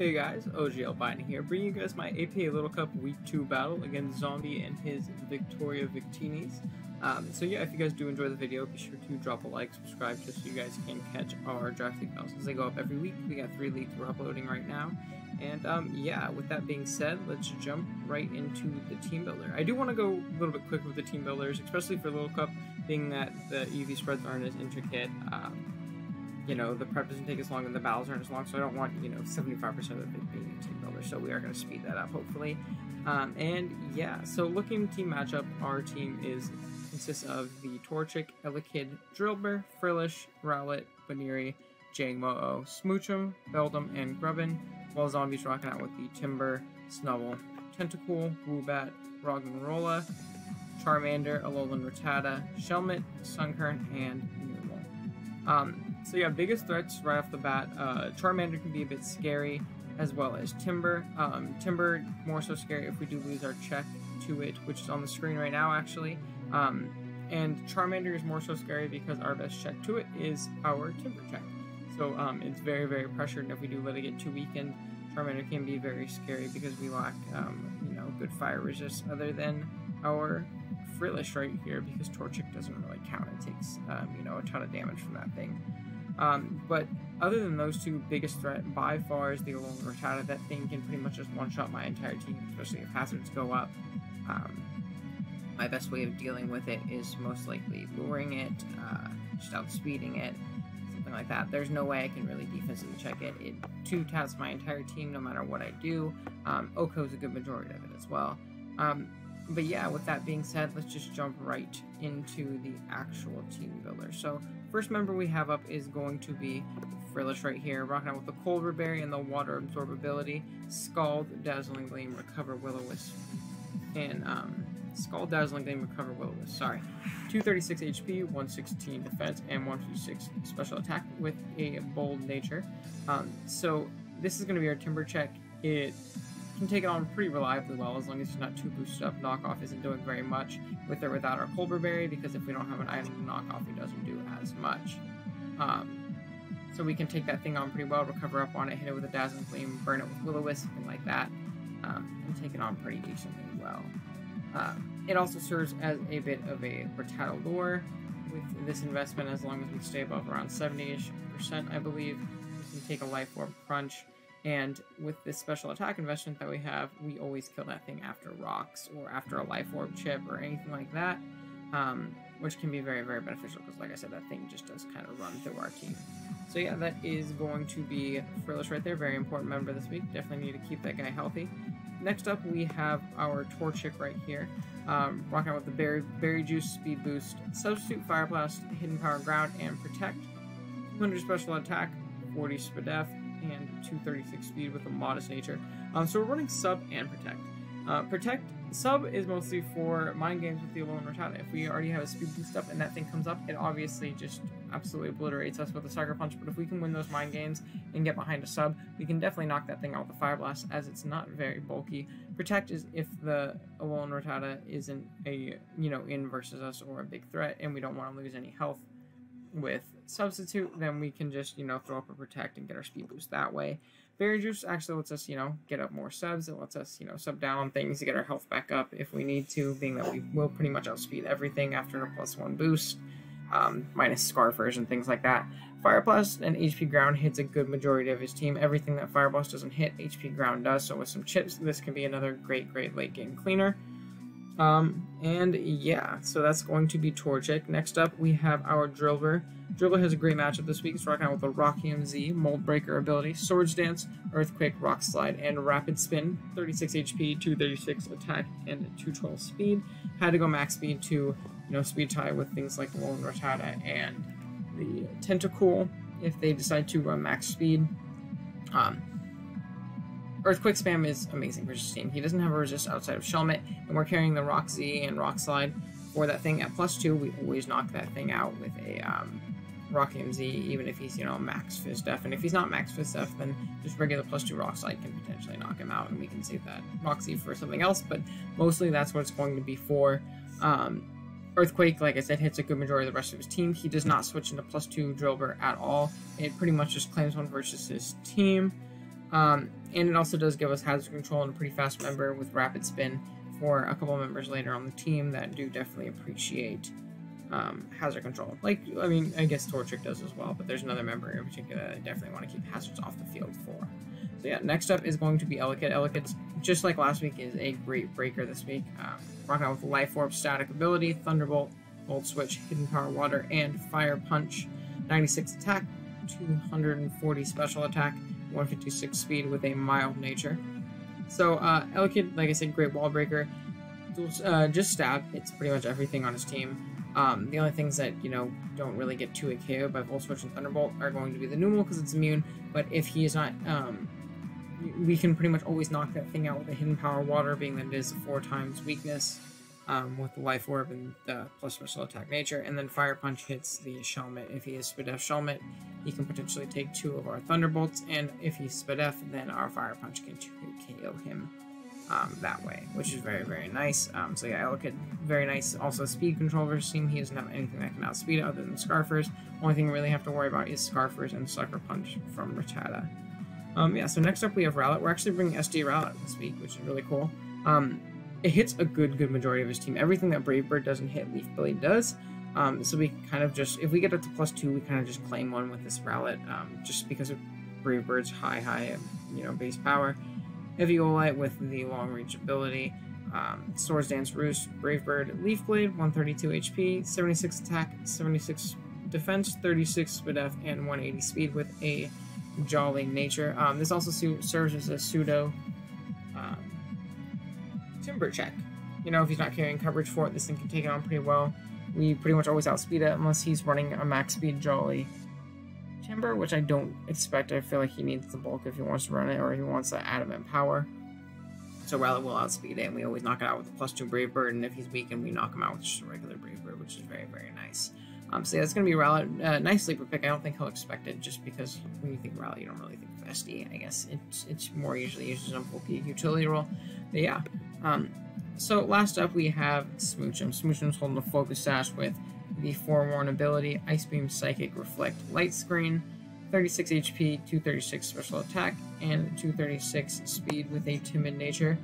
Hey guys, OGalbina here, bringing you guys my APA Little Cup Week 2 battle against Zombie and his Victoria Victinis. Um, so yeah, if you guys do enjoy the video, be sure to drop a like, subscribe, just so you guys can catch our draft league battles as they go up every week. We got three leagues we're uploading right now. And um, yeah, with that being said, let's jump right into the team builder. I do want to go a little bit quick with the team builders, especially for Little Cup, being that the EV spreads aren't as intricate. Um, you know, the prep doesn't take as long and the battles aren't as long, so I don't want, you know, 75% of it being team builder, so we are going to speed that up, hopefully. Um, and yeah, so looking team matchup, our team is consists of the Torchic, Elekid, Drillbur, Frillish, Rowlet, Baniri, Jangmo-O, Smoochum, Beldum, and Grubbin, while Zombies rocking out with the Timburr, Snubbull, Tentacool, Woobat, Roggenrola, Charmander, Alolan Rattata, Shelmet, Sunkern, and Numel. Um, so yeah, biggest threats right off the bat, uh, Charmander can be a bit scary, as well as Timburr. Um, Timburr, more so scary if we do lose our check to it, which is on the screen right now, actually. Um, and Charmander is more so scary because our best check to it is our Timburr check. So um, it's very, very pressured, and if we do let it get too weakened, Charmander can be very scary because we lack, um, you know, good fire resist other than our Frillish right here because Torchic doesn't really count. It takes, um, you know, a ton of damage from that thing. Um, but other than those two, biggest threat by far is the Alolan Rattata. That thing can pretty much just one-shot my entire team, especially if hazards go up. Um, my best way of dealing with it is most likely luring it, uh, just outspeeding it, something like that. There's no way I can really defensively check it. It two-taps my entire team no matter what I do. Um, OHKO is a good majority of it as well. Um, but yeah, with that being said, let's just jump right into the actual team builder. So first member we have up is going to be Frillish right here, rocking out with the Colbur Berry and the Water Absorbability, Scald, Dazzling Gleam, Recover Will-O-Wisp, and um, Scald, Dazzling Gleam, Recover Will-O-Wisp, sorry. 236 HP, 116 defense, and 156 special attack with a bold nature. Um, so this is going to be our Timburr check. It can take it on pretty reliably well as long as it's not too boosted up. Knockoff isn't doing very much with or without our Colbur Berry because if we don't have an item to knock off, it doesn't do as much. Um, so we can take that thing on pretty well, recover up on it, hit it with a Dazzling Gleam, burn it with Will-O-Wisp, something like that, um, and take it on pretty decently well. Uh, it also serves as a bit of a Rattata lure with this investment as long as we stay above around 70ish percent, I believe. We can take a Life Orb Crunch and with this special attack investment that we have, we always kill that thing after rocks or after a life orb chip or anything like that, um, which can be very, very beneficial because, like I said, that thing just does kind of run through our team. So yeah, that is going to be Frillish right there. Very important member this week. Definitely need to keep that guy healthy. Next up, we have our Torchic right here. Um, rocking out with the Berry, berry Juice Speed Boost, Substitute Fire Blast, Hidden Power Ground, and Protect. 200 Special Attack, 40 Spadef, and 236 speed with a modest nature. Um, so we're running sub and protect. Uh, protect sub is mostly for mind games with the Alolan Rattata. If we already have a speed boost up and that thing comes up, it obviously just absolutely obliterates us with a Sucker Punch. But if we can win those mind games and get behind a sub, we can definitely knock that thing out with a Fire Blast as it's not very bulky. Protect is if the Alolan Rattata isn't a you know in versus us or a big threat and we don't want to lose any health with substitute, then we can just, you know, throw up a protect and get our speed boost that way. Berry Juice actually lets us, you know, get up more subs. It lets us, you know, sub down on things to get our health back up if we need to, being that we will pretty much outspeed everything after a plus one boost, um, minus Scarfers and things like that. Fire Blast and HP Ground hits a good majority of his team. Everything that Fire Blast doesn't hit, HP Ground does. So with some chips, this can be another great, great late game cleaner. Um, and yeah, so that's going to be Torchic. Next up, we have our Drillbur. Drillbur has a great matchup this week. It's rocking out with the Rockium Z, Mold Breaker ability, Swords Dance, Earthquake, Rock Slide, and Rapid Spin. 36 HP, 236 attack, and 212 speed. Had to go max speed to, you know, speed tie with things like Alolan Rattata and the Tentacool if they decide to run max speed. Um, Earthquake spam is amazing for team. He doesn't have a resist outside of Shelmet, and we're carrying the Rock Z and Rock Slide for that thing at plus two. We always knock that thing out with a um, Rockium Z, even if he's, you know, max Fizz Def. And if he's not max Fizz Def, then just regular plus two Rock Slide can potentially knock him out, and we can save that Rock Z for something else, but mostly that's what it's going to be for. Um, Earthquake, like I said, hits a good majority of the rest of his team. He does not switch into plus two Drillbur at all. It pretty much just claims one versus his team. Um, and it also does give us hazard control and a pretty fast member with rapid spin for a couple members later on the team that do definitely appreciate um, hazard control. Like, I mean, I guess Torchic does as well, but there's another member in particular that I definitely want to keep hazards off the field for. So yeah, next up is going to be Elekid. Elekid's, just like last week, is a great breaker this week. Um, rocking out with Life Orb, Static Ability, Thunderbolt, Volt Switch, Hidden Power Water, and Fire Punch. 96 attack, 240 special attack, 156 speed with a mild nature. So uh, like I said, great wall breaker. Uh, just stab. It's pretty much everything on his team. Um, the only things that, you know, don't really get to a KO by Volt Switch and Thunderbolt are going to be the Numel because it's immune, but if he is not, um, we can pretty much always knock that thing out with a Hidden Power Water, being that it is a 4 times weakness um, with the Life Orb and the plus special attack nature, and then Fire Punch hits the Shelmet. If he is Spadef Shelmet, he can potentially take two of our Thunderbolts, and if he's Spadef, then our Fire Punch can KO him um, that way, which is very, very nice. Um, so yeah, I look at very nice. Also, speed control versus team. He doesn't have anything that can outspeed other than Scarfers. Only thing we really have to worry about is Scarfers and Sucker Punch from Rattata. Um, yeah, so next up we have Rowlet. We're actually bringing SD Rowlet this week, which is really cool. Um, it hits a good, good majority of his team. Everything that Brave Bird doesn't hit, Leaf Blade does. Um, so we kind of just, if we get up to plus two, we kind of just claim one with this Rowlet, um, just because of Brave Bird's high, high, you know, base power. Heavy Eviolite with the long reach ability. Um, Swords Dance Roost, Brave Bird, Leaf Blade, 132 HP, 76 attack, 76 defense, 36 Spadef, and 180 speed with a Jolly nature. Um, this also serves as a pseudo Check. You know, if he's not carrying coverage for it, this thing can take it on pretty well. We pretty much always outspeed it unless he's running a max speed Jolly Timburr, which I don't expect. I feel like he needs the bulk if he wants to run it or he wants the adamant power. So Rowlet will outspeed it, and we always knock it out with a plus two Brave Bird, and if he's weakened, we knock him out with just a regular Brave Bird, which is very, very nice. Um, so yeah, it's going to be Rowlet. Uh, nice sleeper pick. I don't think he'll expect it, just because when you think Rowlet, you don't really think of SD. I guess it's it's more usually used as a bulky utility role. But yeah. Um, so last up, we have Smoochum. Smoochum's holding a focus sash with the Forewarn ability, Ice Beam, Psychic, Reflect, Light Screen, 36 HP, 236 special attack, and 236 speed with a timid nature.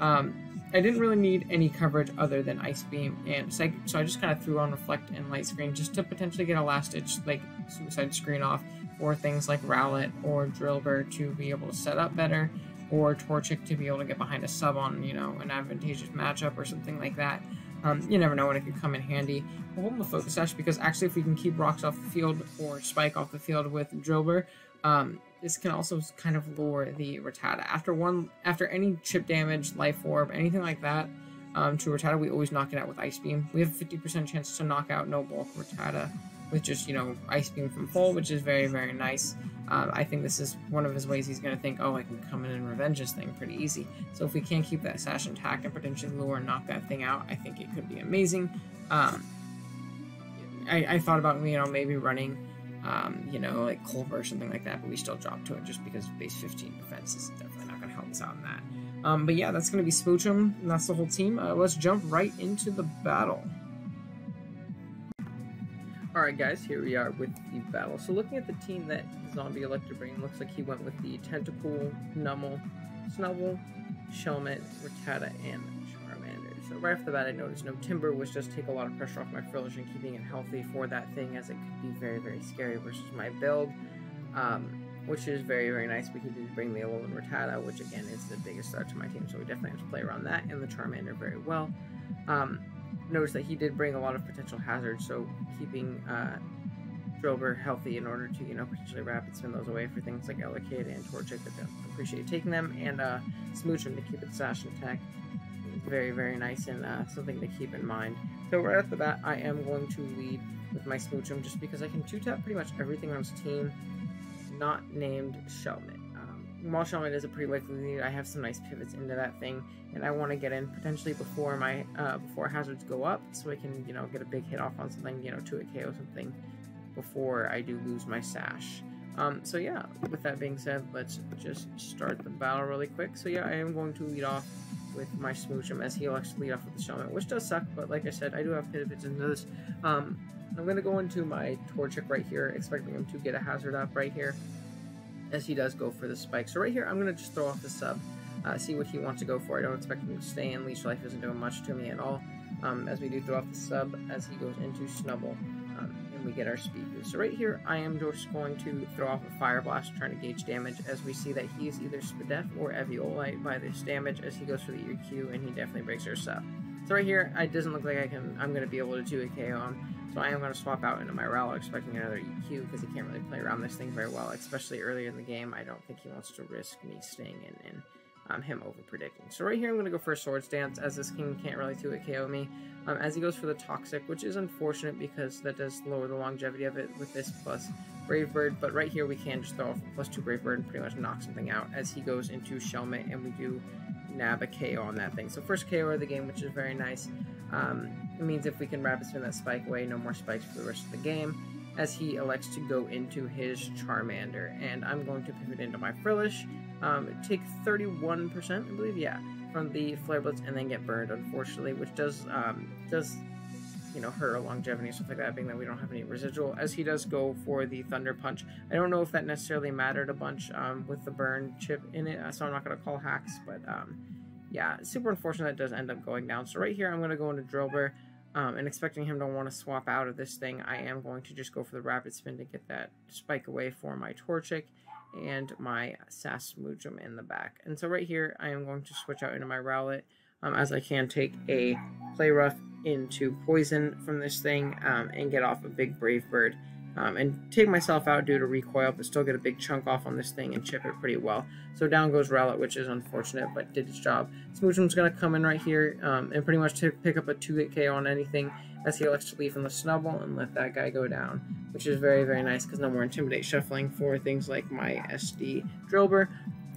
Um, I didn't really need any coverage other than Ice Beam and Psychic, so I just kind of threw on Reflect and Light Screen just to potentially get a last ditch like Suicide Screen off for things like Rowlet or Drillbur to be able to set up better, or Torchic to be able to get behind a sub on, you know, an advantageous matchup or something like that. Um, you never know when it could come in handy. We'll hold the Focus Sash because actually if we can keep rocks off the field or spike off the field with Drillbur, um, this can also kind of lure the Rattata. After one, after any chip damage, Life Orb, anything like that, um, to Rattata, we always knock it out with Ice Beam. We have a 50% chance to knock out No Bulk Rattata with just, you know, Ice Beam from full, which is very, very nice. Um, I think this is one of his ways he's going to think, oh, I can come in and revenge this thing pretty easy. So if we can keep that Sash intact and potentially lure and knock that thing out, I think it could be amazing. Um, I, I, thought about, you know, maybe running, um, you know, like Colbur or something like that, but we still dropped to it just because base 15 defense is definitely not going to help us out in that. Um, but yeah, that's going to be Smoochum, and that's the whole team. Uh, let's jump right into the battle. Alright guys, here we are with the battle. So looking at the team that Zombie Electrobrain looks like he went with the Tentacool, Numel, Snubbull, Shelmet, Rattata, and Charmander. So right off the bat I noticed no Timburr, which does take a lot of pressure off my Frillish and keeping it healthy for that thing as it could be very, very scary versus my build. Um, which is very, very nice, but he did bring the Alolan Rattata, which again is the biggest threat to my team, so we definitely have to play around that, and the Charmander very well. Um, noticed that he did bring a lot of potential hazards, so keeping uh, Drillbur healthy in order to, you know, potentially rapid spin those away for things like Elekid and Torchic that appreciate taking them, and uh, Smoochum to keep it sash intact. Very, very nice and uh, something to keep in mind. So right off the bat, I am going to lead with my Smoochum just because I can 2-tap pretty much everything on his team not named Shelmet. While Shelmet is a pretty likely lead, I have some nice pivots into that thing, and I want to get in potentially before my uh, before hazards go up, so I can you know get a big hit off on something, you know, to a KO something before I do lose my sash. Um, so yeah, with that being said, let's just start the battle really quick. So yeah, I am going to lead off with my Smoochum as he'll actually lead off with the Shelmet, which does suck, but like I said, I do have pivots into this. Um, I'm going to go into my Torchic right here, expecting him to get a hazard up right here. As he does go for the spike. So right here, I'm going to just throw off the sub, uh, see what he wants to go for. I don't expect him to stay in. Leech Life isn't doing much to me at all. Um, as we do throw off the sub as he goes into Snubbull, Um, and we get our speed boost. So right here, I am just going to throw off a Fire Blast, trying to gauge damage, as we see that he is either Spadef or Eviolite by this damage, as he goes for the EQ, and he definitely breaks our sub. So right here, it doesn't look like I can. I'm going to be able to do a KO on. So I am going to swap out into my Rowlet, expecting another EQ, because he can't really play around this thing very well, especially earlier in the game. I don't think he wants to risk me staying in and um, him over predicting. So right here, I'm going to go for a Swords Dance, as this king can't really 2 it KO me. Um, as he goes for the Toxic, which is unfortunate because that does lower the longevity of it with this plus Brave Bird, but right here we can just throw off plus 2 Brave Bird and pretty much knock something out as he goes into Shelmet, and we do nab a KO on that thing. So first KO of the game, which is very nice. Um, it means if we can rapid spin that spike away, no more spikes for the rest of the game, as he elects to go into his Charmander. And I'm going to pivot into my Frillish, um, take 31%, I believe, yeah, from the Flare Blitz, and then get burned, unfortunately, which does, um, does you know, hurt our longevity stuff like that, being that we don't have any residual, as he does go for the Thunder Punch. I don't know if that necessarily mattered a bunch um, with the burn chip in it, so I'm not going to call hacks, but um, yeah, super unfortunate that does end up going down. So right here, I'm going to go into Drillbur, um, and expecting him to want to swap out of this thing, I am going to just go for the Rapid Spin to get that spike away for my Torchic and my Sassamudram in the back. And so right here, I am going to switch out into my Rowlet, um, as I can take a Play Rough into Poison from this thing um, and get off a big Brave Bird um, and take myself out due to recoil, but still get a big chunk off on this thing and chip it pretty well. So down goes Rowlet, which is unfortunate, but did its job. Smoochum's going to come in right here um, and pretty much pick up a 2-hit KO on anything as he elects to leave in the Snubbull and let that guy go down, which is very, very nice because no more Intimidate Shuffling for things like my SD Drillbur.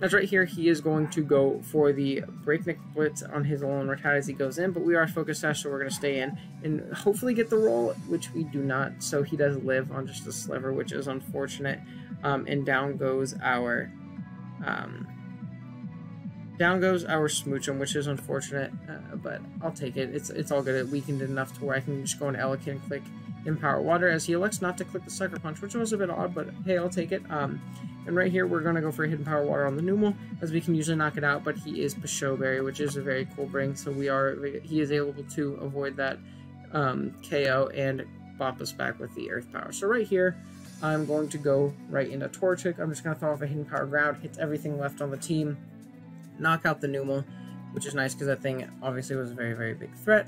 As right here, he is going to go for the Breakneck Blitz on his Alolan Rattata as he goes in, but we are Focus Sash, so we're going to stay in and hopefully get the roll, which we do not, so he does live on just a sliver, which is unfortunate. Um, and down goes our... Um, down goes our Smoochum, which is unfortunate, uh, but I'll take it. It's it's all good. It weakened enough to where I can just go into Elekid and click Empower Water, as he elects not to click the Sucker Punch, which was a bit odd, but hey, I'll take it. Um, and right here, we're going to go for Hidden Power Water on the Numel, as we can usually knock it out, but he is Berry, which is a very cool bring, so we are he is able to avoid that um, KO and bop us back with the Earth Power. So right here, I'm going to go right into Torchic. I'm just going to throw off a Hidden Power Ground, hits everything left on the team, knock out the Numel, which is nice because that thing obviously was a very, very big threat.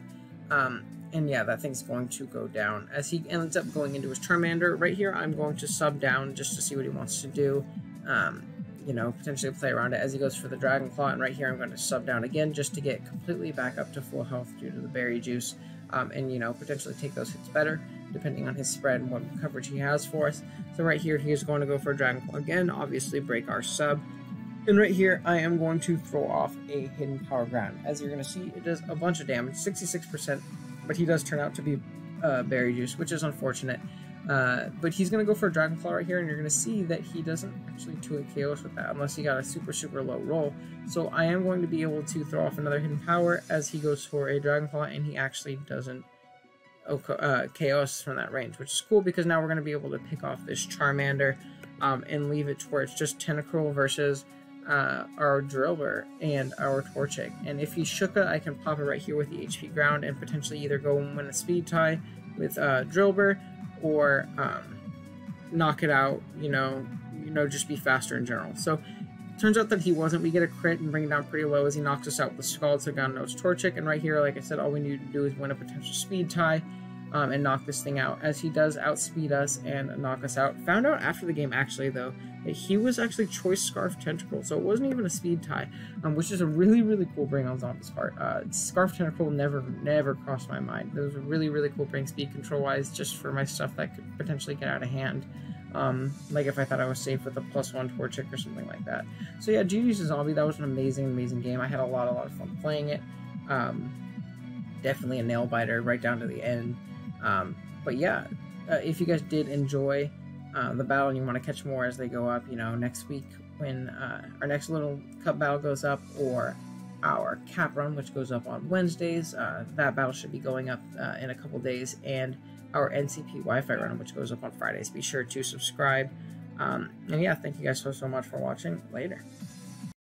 Um, and yeah, that thing's going to go down. As he ends up going into his Charmander, right here, I'm going to sub down just to see what he wants to do. Um, you know, potentially play around it as he goes for the Dragon Claw. And right here, I'm going to sub down again just to get completely back up to full health due to the Berry Juice. Um, and, you know, potentially take those hits better, depending on his spread and what coverage he has for us. So right here, he is going to go for a Dragon Claw again, obviously break our sub. And right here, I am going to throw off a Hidden Power Ground. As you're going to see, it does a bunch of damage, 66% but he does turn out to be uh, Berry Juice, which is unfortunate. Uh, but he's going to go for a Dragon Claw right here, and you're going to see that he doesn't actually 2 KOs with that, unless he got a super, super low roll. So I am going to be able to throw off another Hidden Power as he goes for a Dragon Claw, and he actually doesn't uh, KOs from that range, which is cool because now we're going to be able to pick off this Charmander um, and leave it to where it's just Tentacruel versus uh, our Drillbur and our Torchic. And if he's Shuca, I can pop it right here with the HP ground and potentially either go and win a speed tie with uh, Drillbur or um, knock it out, you know, you know, just be faster in general. So turns out that he wasn't. We get a crit and bring it down pretty low as he knocks us out with Scald, Nose Torchic. And right here, like I said, all we need to do is win a potential speed tie um, and knock this thing out, as he does outspeed us and knock us out. Found out after the game, actually, though, that he was actually Choice Scarf Tentacool, so it wasn't even a speed tie, um, which is a really, really cool bring on Zombie's part. Uh, Scarf Tentacool never, never crossed my mind. It was a really, really cool bring speed control-wise, just for my stuff that could potentially get out of hand. Um, like if I thought I was safe with a plus one Torchic or something like that. So yeah, GG's Zombie, that was an amazing, amazing game. I had a lot, a lot of fun playing it. Um, definitely a nail biter right down to the end. Um, but yeah, uh, if you guys did enjoy uh, the battle and you want to catch more as they go up, you know, next week when uh, our next little cup battle goes up, or our cap run, which goes up on Wednesdays, uh, that battle should be going up uh, in a couple days, and our NCP Wi Fi run, which goes up on Fridays. Be sure to subscribe Um, and yeah, thank you guys so, so much for watching. Later.